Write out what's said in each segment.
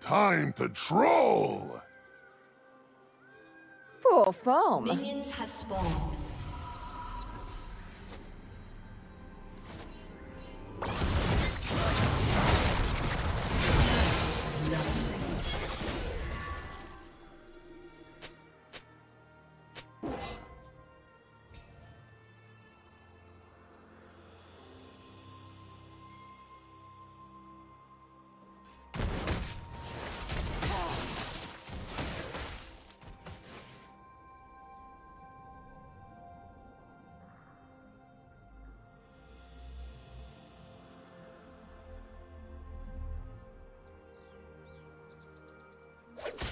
Time to troll! Poor foam. Minions have spawned. you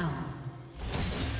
Red